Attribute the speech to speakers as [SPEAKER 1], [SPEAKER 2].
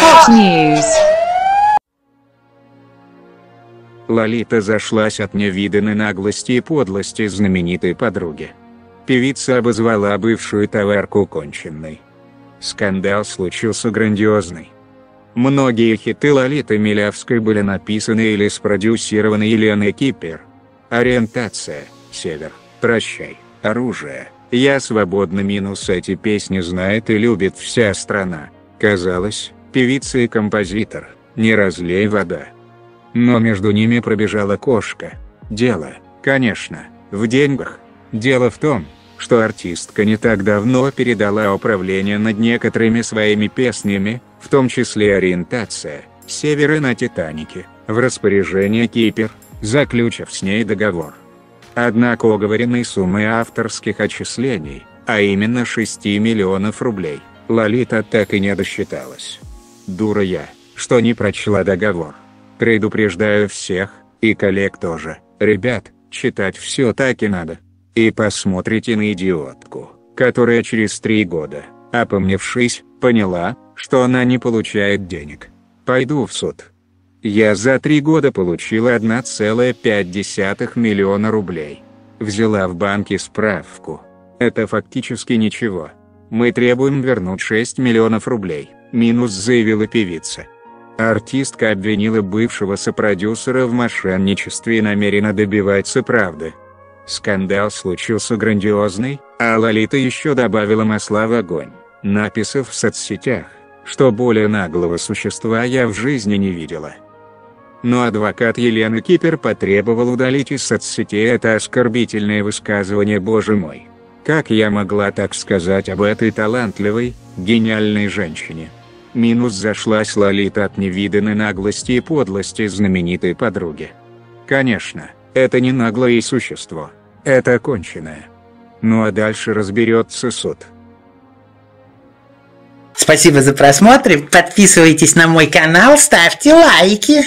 [SPEAKER 1] Hot News.
[SPEAKER 2] Лолита зашлась от невиданной наглости и подлости знаменитой подруги. Певица обозвала бывшую товарку конченной. Скандал случился грандиозный. Многие хиты Лолиты Милявской были написаны или спродюсированы Еленой Кипер. Ориентация, Север, Прощай, Оружие, Я свободна минус эти песни знает и любит вся страна. Казалось, певица и композитор, не разлей вода. Но между ними пробежала кошка. Дело, конечно, в деньгах. Дело в том, что артистка не так давно передала управление над некоторыми своими песнями, в том числе «Ориентация», «Севера на Титанике», в распоряжение Кипер, заключив с ней договор. Однако уговоренной суммы авторских отчислений, а именно 6 миллионов рублей, Лолита так и не досчиталась. Дура я, что не прочла договор. Предупреждаю всех, и коллег тоже, ребят, читать все так и надо. И посмотрите на идиотку, которая через три года, опомнившись, поняла, что она не получает денег. Пойду в суд. Я за три года получила 1,5 миллиона рублей. Взяла в банке справку. Это фактически ничего. Мы требуем вернуть 6 миллионов рублей, минус заявила певица. Артистка обвинила бывшего сопродюсера в мошенничестве и намерена добиваться правды. Скандал случился грандиозный, а Лолита еще добавила масла в огонь, написав в соцсетях, что более наглого существа я в жизни не видела. Но адвокат Елены Кипер потребовал удалить из соцсетей это оскорбительное высказывание «Боже мой». Как я могла так сказать об этой талантливой, гениальной женщине? Минус зашлась Лолита от невиданной наглости и подлости знаменитой подруги. Конечно, это не наглое существо. Это оконченное. Ну а дальше разберется суд.
[SPEAKER 3] Спасибо за просмотр, подписывайтесь на мой канал, ставьте лайки.